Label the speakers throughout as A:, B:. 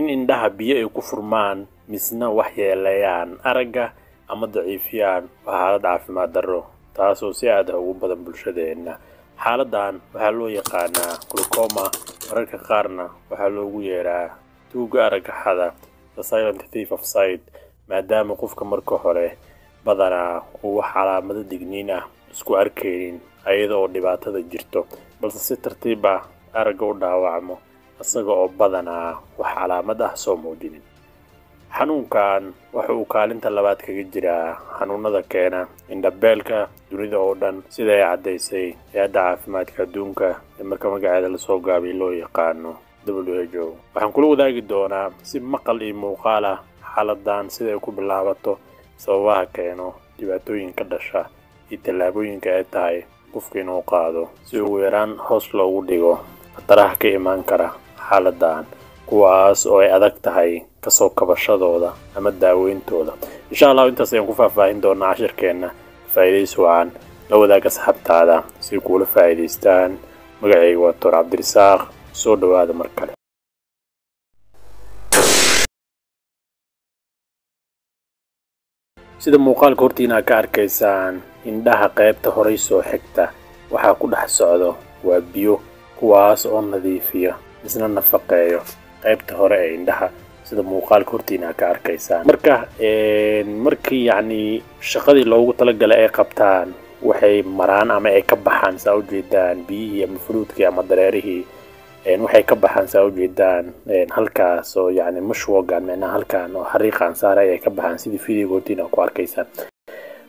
A: in indhaha biyo ay ku furmaan misna wax yeeleeyaan aragga ama daciifiyaan waa xaalad caafimaad darro taasoo si aad ah ugu badan bulshadeenna. Xaaladan waxaa loo yaqaanaa glucoma mararka qaarna waxaa loogu yeedhaa tuuga aragaxada the silent thief of sight maadaama qofka marka hore badanaa uu wax calaamado digniin ah isku arkaynin ayada oo dhibaatada jirto balse si tartiib ah aragga u dhaawacmo isaga oo badanaa wax calaamad ah soo muujinin. Xanuunkan waxa uu kaalinta labaad kaga jiraa xanuunada keena indhabeelka dunida oo dhan sida ay caddaysay hay'adda caafimaadka adduunka ee marka magaceeda la soo gaabay loo yaqaano w h o. Waxaan kula wadaagi doonaa si maqal iyo muuqaal ah xaaladan sida ay ku bilaabato sababaha keeno dhibaatooyinka dhasha iyo tallaabooyinka ay tahay qofka inuu qaado si ugu yaraan hoos loogu dhigo. Khataraha ka imaan kara xaaladan kuwaas oo ay adag tahay ka soo kabashadooda ama daaweyntooda. Insha allahu intaas ayaan ku faahfaahin doonaa cashirkeenna. Faa'iidaysi wacan. La wadaag asxaabtaada si kuula faa'iidaystaan. Magacayga waa doctor cabdirisaaq soo dhowaada mar kale. Sida muuqaalka hortiina ka arkaysaan indhaha qaybta horay soo xigta waxaa ku dhex socdo waa biyo kuwaas oo nadiifiya isna nafaqeeyo qaybta hore ee indhaha sida muuqaalka hortiina ka arkaysaan. Marka markii yacni shaqadii loogu talagalay ay qabtaan waxay maraan ama ay ka baxaan saa ujeedaan biyihii ama fuluudkii ama dareerihii waxay ka baxaan saa ujeedaan halkaas oo yacni mashwogan micnaha halkan oo xariiqan saaray ay ka baxaan sidii videoga hortiina ku arkaysaan.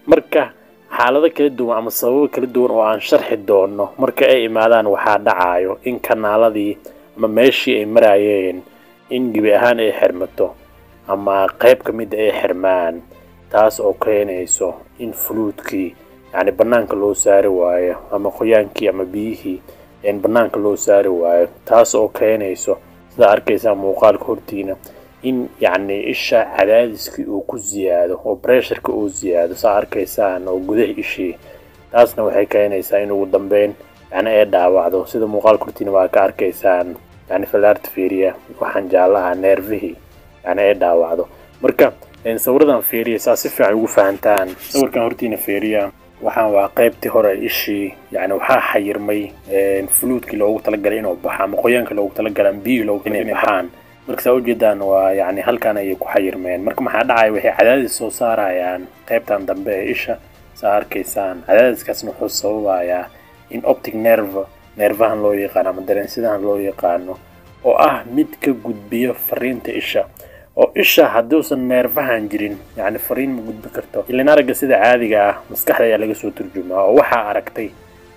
A: Marka xaalado kala duwan ama sababo kala duwan oo aan sharxi doono marka ay imaadaan waxaa dhacayo in kanaaladii ama meeshii ay maraayeen in gebi ahaan ay xirmato ama qayb ka mida ay xirmaan taas oo keenayso in fuluudkii yacni bannaanka loo saari waayo ama qoyaankii ama biyihii bannaanka loo saari waayo taas oo keenayso sidaa arkaysaa muuqaalka hortiina in yacni isha cadaadiskii uu ku siyaado oo bresharka uu siyaado saa arkaysaan oo gudaha ishii taasna waxay keenaysaa in ugu dambeyn yacni ay dhaawacdo. Sida muuqaalka hortiina waa ka arkaysaan yacni falaarta fiiriya waxaan jaallaha neerfihii yacni ay dhaawacdo. Marka sawiradan fiiriya saa si fiican ugu fahantaan sawirkan hortiina fiiriya waxaan waa qaybtii hore ishii yani waxaa xayirmay fuluudkii loogu talagalay inuu baxo ama qoyaanka loogu talagalay ama biyihii loogu inay baxaan. Marka saa ujeedaan waa yani halkan ayay ku xayirmeen. Marka maxaa dhacaya waxay cadaadis soo saarayaan qaybtan dambe ee isha saa arkaysaan. Cadaadiskaasna wuxuu sababayaa in optic nerve neerfahan loo yaqaano ama dareensidahan loo yaqaano oo ah mid ka gudbiya fariinta isha. Oo isha hadduusan neerfahan jirin yacni fariin ma gudbi karto. Ilan aragga sida caadiga ah maskaxda ayaa laga soo turjumaa oo waxaa aragtay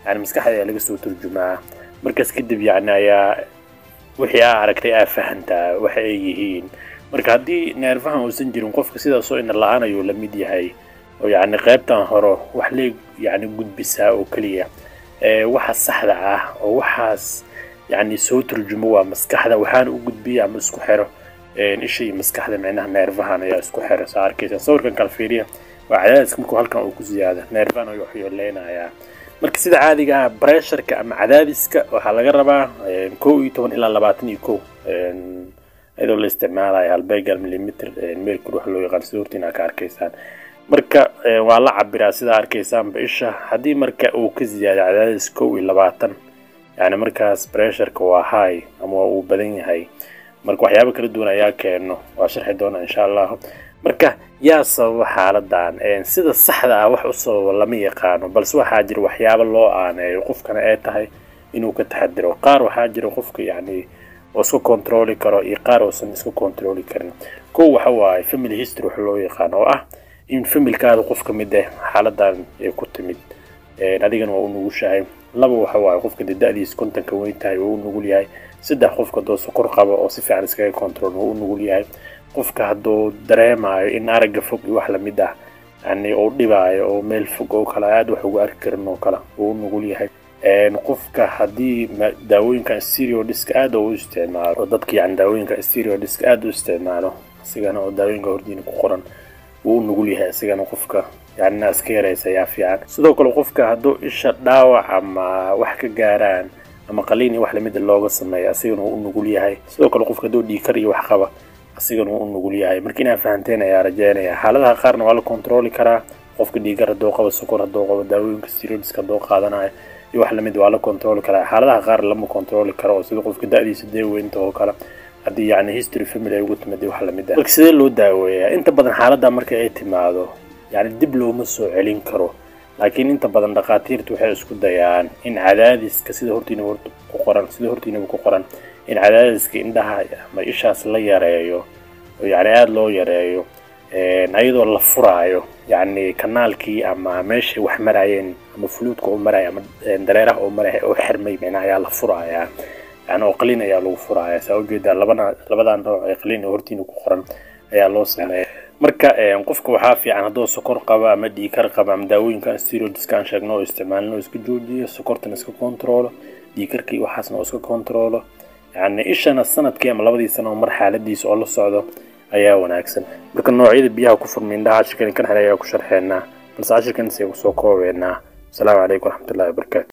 A: yani maskaxda ayaa laga soo turjumaa. Markaas kadib yacni ayaa wixii aa aragtay aa fahantaa waxa ay yihiin. Marka haddii neerfahan uusan jirin qofka sidaasoo ina la'aan la mid yahay. Oo yacni qaybtan hore wax lee yacni gudbisaa oo keliya waxa saxda ah oo waxaas yacni soo turjumo waa maskaxda. Waxaana u gudbiya ama isku xiro isha iyo maskaxda micnaha neerfahan ayaa isku xira. Saa arkaysa sawirkan kala fiiriya waa cadaadiska markuu halkan uu ku ziyaada. Neerfahan ayuu waxyeeleynayaa marka sida caadiga ah bresharka ama cadaadiska waxaa laga rabaa kow iyo toban ilaa labaatan iyo kow iyadoo la isticmaalayo halbeegal millimeter mercury waxa loo yaqaan sida hortiina ka arkaysaan marka waa la cabiraa sidaa arkaysaanba isha. Haddii marka uu ka ziyaado cadaadis kow iyo labaatan yani markaas bresharka waa high ama uu badan yahay. Marka waxyaabo kala duwan ayaa keeno waa sharxi doona insha allahu. Marka yaa sababa xaaladan sida saxda ah wax u sababa lama yaqaano balse waxaa jira waxyaabo loo aaneeyo qofkana ay tahay inuu ka taxadiro. Qaar waxaa jira qofka yacni oo iska controli karo iyo qaar uusan iska controli karin. Kow waxa waaye family history wax loo yaqaano oo ah in familkaada qof ka mid ah xaaladan ay ku timid adigana waa u nugushahay. Laba waxa waaye qofka dee da-diis kontanka weyn tahay waa u yahay. Saddex qofka hadduu sokor qabo oo si fiican iskaga control waa u yahay. Qofka hadduu dareemayo in aragga fog iyo wax la mid ah yani uu dhibaayo oo meel fog oo kale aada wax ugu arki karin oo kale uu u yahay. Qofka haddii daawooyinka stereodisk aada u isticmaalo oo dadka yani daawooyinka stereodisk aada u isticmaalo isigana oo daawooyinka hordiina ku qoran wuu u nugul yahay isigana qofka. Yani iska yaraysa ayaa fiican. Sidoo kale qofka hadduu isha dhaawac ama wax ka gaaraan ama qaliin iyo wax lamida looga sameeya asigana wuu u nugul yahay. Sidoo kale qofka hadduu dhiikar iyo wax qaba asigana wuu u nugul yahay. Marka inaa fahanteen ayaa rajeynaya xaaladaha qaarna waa la kontrooli karaa. Qofka dhiikar hadduu qabo sokor hadduu qabo daawooyinka steroidska hadduu qaadanayo iyo wax la mid waa la kontrooli karaa. Xaaladaha qaar lama kontrooli karo oo sida qofka da-diisa dee weynta oo kale haddii yacni history family ay ugu timid wax la mid ah. Sidee loo daaweeyaa? Inta badan xaaladda marka ay timaado yacni dib looma soo celin karo. Laakiin inta badan dhakhaatiirtu waxay isku dayaan in cadaadiska sida hortiinaba ku qoran sida hortiinaba ku qoran in cadaadiska indhaha ama ishaas la yareeyo oo yacni aada loo yareeyo ayadoo la furaayo yacni kanaalkii ama meeshay wax marayeen ama fuluudka oo maraya ama dareeraha oo maraya oo xirmay micnaha ayaa la furayaa yani oo qaliin ayaa lagu furaaya saa u jeedaa labana labadan nooc ee qaliin oo hortiina ku qoran ayaa loo sameeya marka qofka waxaa fiican hadduu sokor qaba ama dhiikar qaba ama daawooyinkan steroidska aan sheegno oo isticmaalno iska joojiyo sokortana iska kontroolo dhiikarkii waxaasna oo iska kontroolo yani ishana sannadkii ama labadii sano mar xaaladiisa oo la socdo ayaa wanaagsan. Marka noocyada biyaha ku furma indhaha cashirkan kan xel ayaa ku sharxeenaa balse cashirkan isay ku soo koobeynaa. Asalaamu calaykum waraxmatullahi wabarakaatu